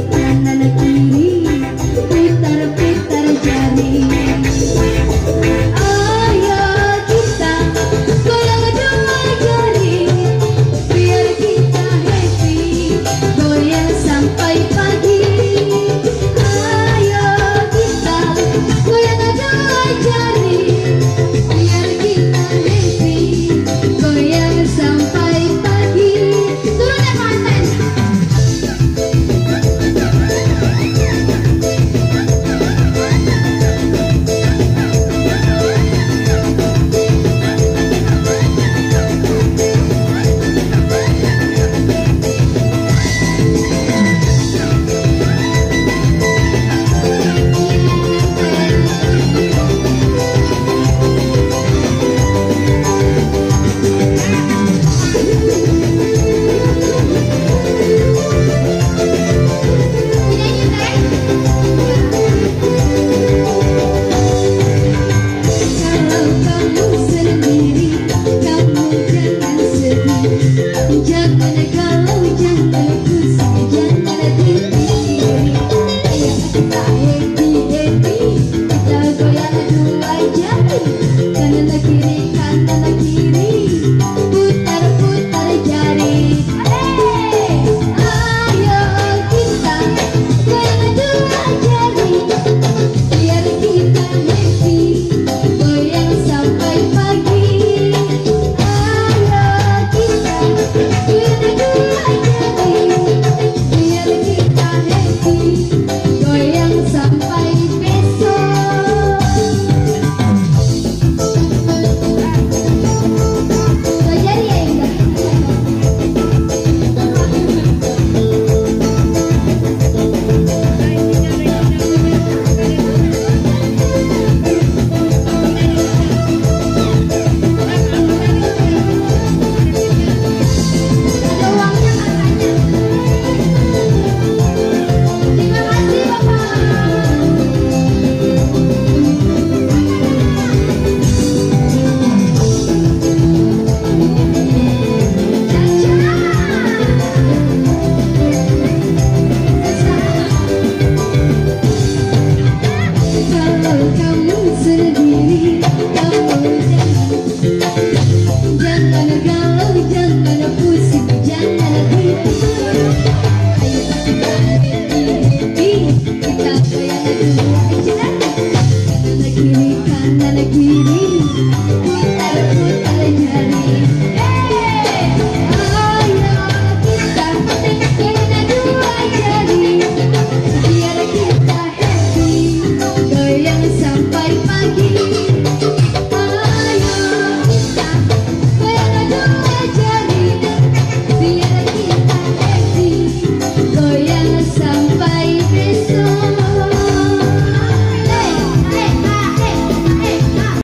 and then aqui, cantando aqui.